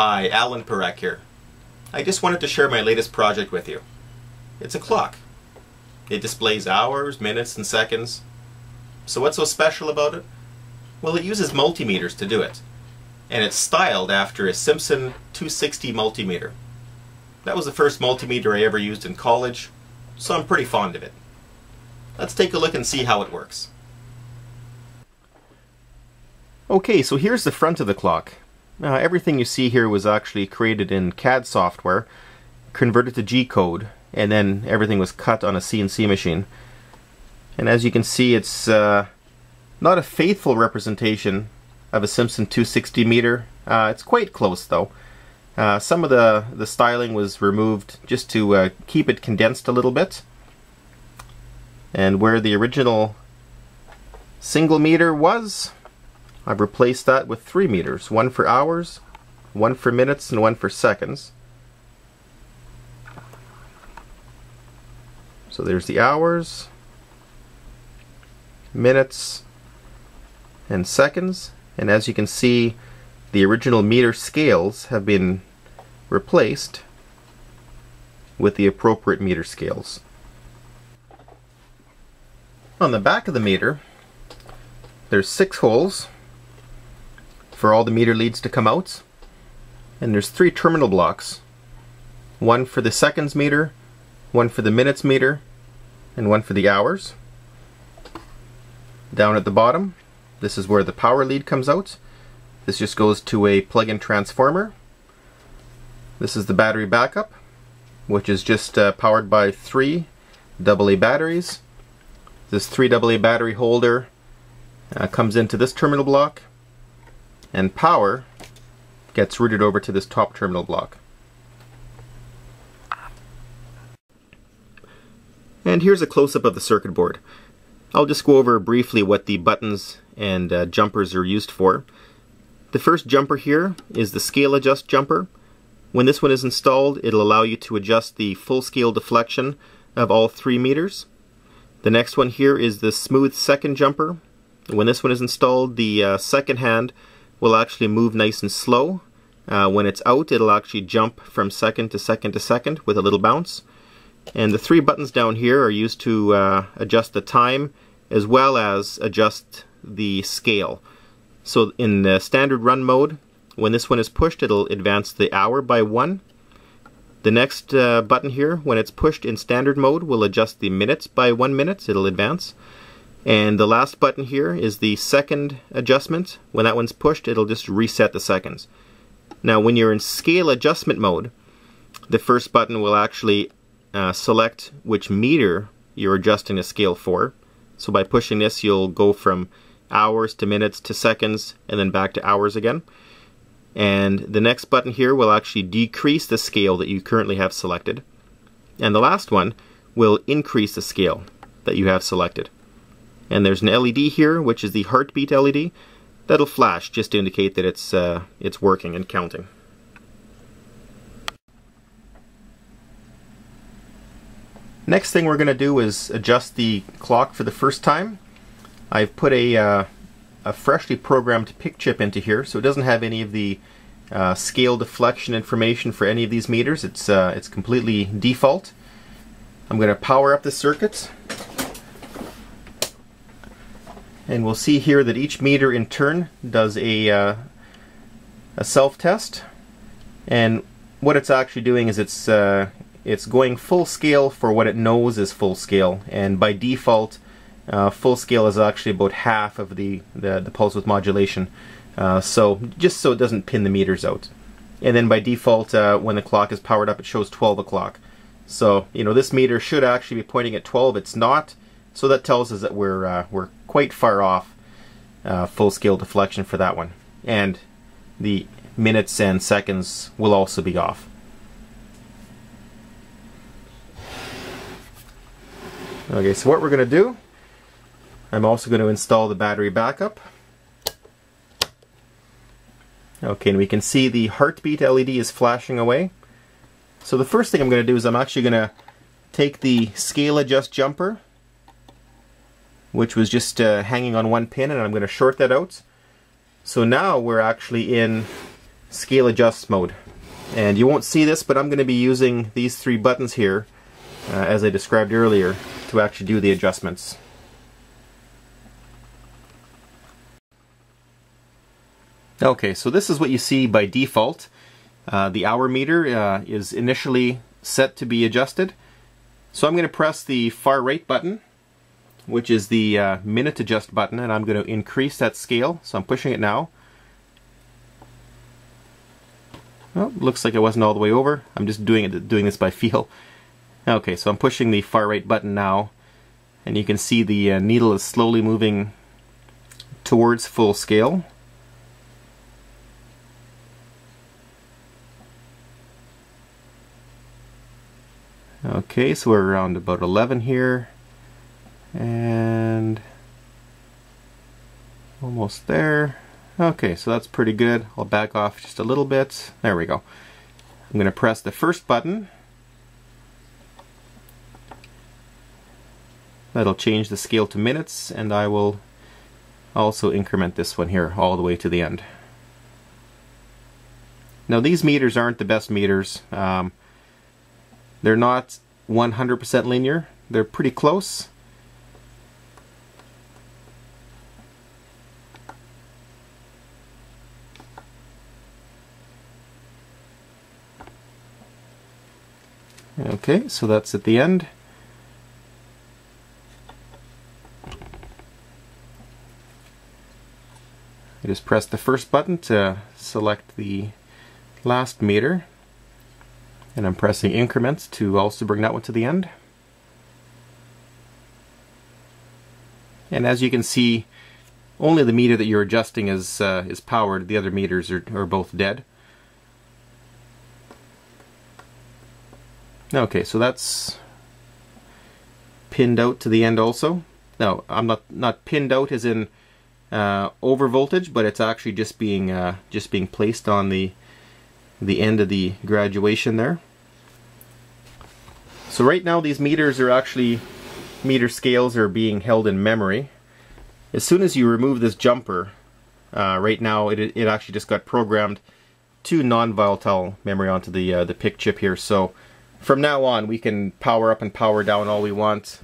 Hi, Alan Parekh here. I just wanted to share my latest project with you. It's a clock. It displays hours, minutes, and seconds. So what's so special about it? Well, it uses multimeters to do it. And it's styled after a Simpson 260 multimeter. That was the first multimeter I ever used in college, so I'm pretty fond of it. Let's take a look and see how it works. Okay, so here's the front of the clock. Uh, everything you see here was actually created in CAD software, converted to G-code, and then everything was cut on a CNC machine. And as you can see, it's uh, not a faithful representation of a Simpson 260 meter. Uh, it's quite close though. Uh, some of the, the styling was removed just to uh, keep it condensed a little bit. And where the original single meter was, I've replaced that with three meters, one for hours, one for minutes, and one for seconds. So there's the hours, minutes, and seconds. And as you can see, the original meter scales have been replaced with the appropriate meter scales. On the back of the meter, there's six holes for all the meter leads to come out. And there's three terminal blocks. One for the seconds meter, one for the minutes meter, and one for the hours. Down at the bottom, this is where the power lead comes out. This just goes to a plug-in transformer. This is the battery backup, which is just uh, powered by three AA batteries. This 3 AA battery holder uh, comes into this terminal block and power gets routed over to this top terminal block. And here's a close-up of the circuit board. I'll just go over briefly what the buttons and uh, jumpers are used for. The first jumper here is the scale adjust jumper. When this one is installed, it'll allow you to adjust the full scale deflection of all three meters. The next one here is the smooth second jumper. When this one is installed, the uh, second hand will actually move nice and slow. Uh, when it's out, it'll actually jump from second to second to second with a little bounce. And the three buttons down here are used to uh, adjust the time as well as adjust the scale. So in the standard run mode, when this one is pushed, it'll advance the hour by one. The next uh, button here, when it's pushed in standard mode, will adjust the minutes by one minute. It'll advance. And the last button here is the second adjustment. When that one's pushed, it'll just reset the seconds. Now, when you're in scale adjustment mode, the first button will actually uh, select which meter you're adjusting the scale for. So by pushing this, you'll go from hours to minutes to seconds and then back to hours again. And the next button here will actually decrease the scale that you currently have selected. And the last one will increase the scale that you have selected. And there's an LED here, which is the heartbeat LED. That'll flash just to indicate that it's, uh, it's working and counting. Next thing we're going to do is adjust the clock for the first time. I've put a, uh, a freshly programmed PIC chip into here, so it doesn't have any of the uh, scale deflection information for any of these meters. It's, uh, it's completely default. I'm going to power up the circuit and we'll see here that each meter in turn does a, uh, a self-test. And what it's actually doing is it's uh, it's going full scale for what it knows is full scale. And by default uh, full scale is actually about half of the, the, the pulse width modulation. Uh, so just so it doesn't pin the meters out. And then by default uh, when the clock is powered up it shows 12 o'clock. So you know this meter should actually be pointing at 12 it's not so that tells us that we're, uh, we're quite far off uh, full scale deflection for that one. And the minutes and seconds will also be off. Okay, so what we're going to do, I'm also going to install the battery backup. Okay, and we can see the heartbeat LED is flashing away. So the first thing I'm going to do is I'm actually going to take the scale adjust jumper which was just uh, hanging on one pin and I'm going to short that out. So now we're actually in scale adjust mode. And you won't see this, but I'm going to be using these three buttons here, uh, as I described earlier, to actually do the adjustments. Okay, so this is what you see by default. Uh, the hour meter uh, is initially set to be adjusted. So I'm going to press the far right button, which is the uh, minute adjust button, and I'm going to increase that scale. So I'm pushing it now. Well, looks like it wasn't all the way over. I'm just doing it, doing this by feel. Okay, so I'm pushing the far right button now, and you can see the uh, needle is slowly moving towards full scale. Okay, so we're around about 11 here, and almost there. Okay, so that's pretty good. I'll back off just a little bit. There we go. I'm going to press the first button. That'll change the scale to minutes, and I will also increment this one here all the way to the end. Now these meters aren't the best meters. Um, they're not 100% linear. They're pretty close. Okay, so that's at the end. I just press the first button to select the last meter and I'm pressing increments to also bring that one to the end. And as you can see, only the meter that you're adjusting is uh, is powered. The other meters are, are both dead. Okay, so that's pinned out to the end also. No, I'm not not pinned out as in uh, over voltage, but it's actually just being uh, just being placed on the the end of the graduation there. So right now these meters are actually meter scales are being held in memory. As soon as you remove this jumper, uh, right now it it actually just got programmed to non-volatile memory onto the uh, the PIC chip here. So from now on, we can power up and power down all we want.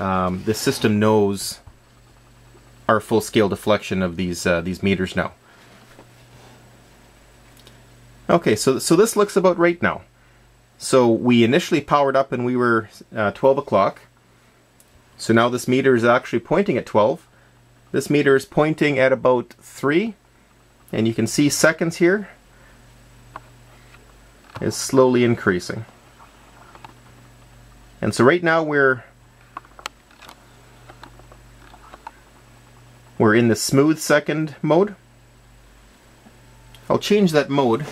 Um, the system knows our full scale deflection of these uh, these meters now. Okay, so so this looks about right now. So we initially powered up and we were uh, 12 o'clock. So now this meter is actually pointing at 12. This meter is pointing at about 3. And you can see seconds here is slowly increasing. And so right now we're we're in the smooth second mode. I'll change that mode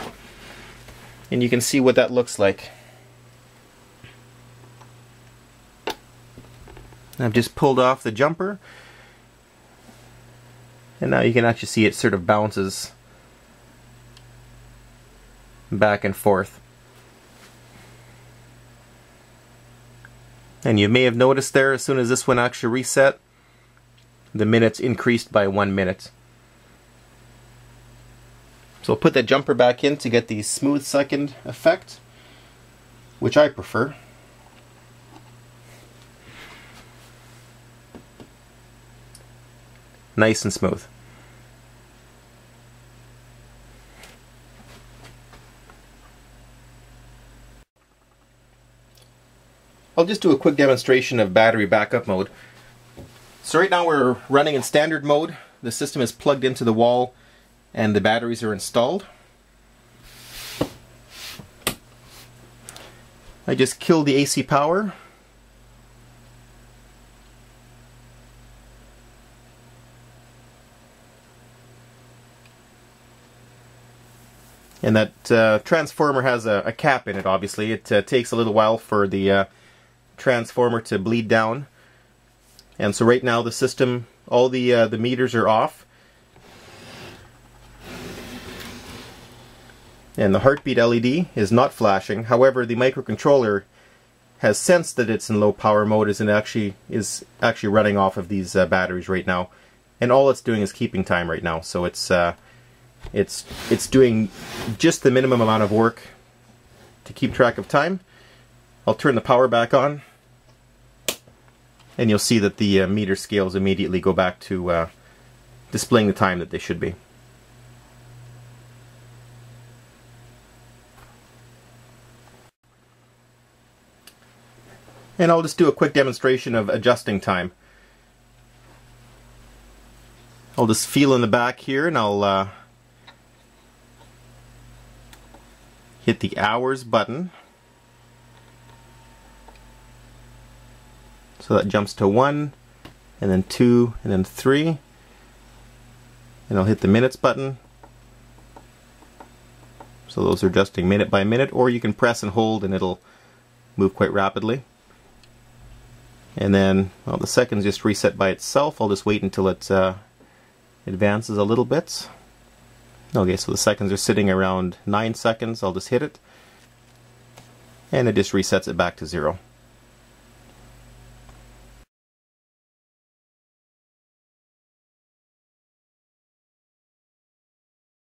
and you can see what that looks like. I've just pulled off the jumper and now you can actually see it sort of bounces back and forth. And you may have noticed there, as soon as this one actually reset, the minutes increased by one minute. So I'll put that jumper back in to get the smooth second effect, which I prefer. Nice and smooth. I'll just do a quick demonstration of battery backup mode. So right now we're running in standard mode. The system is plugged into the wall and the batteries are installed. I just killed the AC power. And that uh, transformer has a, a, cap in it, obviously. It uh, takes a little while for the uh, transformer to bleed down. And so right now the system, all the uh, the meters are off. And the heartbeat LED is not flashing. However, the microcontroller has sensed that it's in low power mode is actually is actually running off of these uh, batteries right now. And all it's doing is keeping time right now. So it's uh, It's, it's doing just the minimum amount of work to keep track of time. I'll turn the power back on and you'll see that the uh, meter scales immediately go back to uh, displaying the time that they should be. And I'll just do a quick demonstration of adjusting time. I'll just feel in the back here and I'll uh, hit the hours button. So that jumps to 1, and then 2, and then 3. And I'll hit the minutes button. So those are adjusting minute by minute, or you can press and hold and it'll move quite rapidly. And then, well, the seconds just reset by itself. I'll just wait until it uh, advances a little bit. Okay, so the seconds are sitting around 9 seconds. I'll just hit it. And it just resets it back to zero.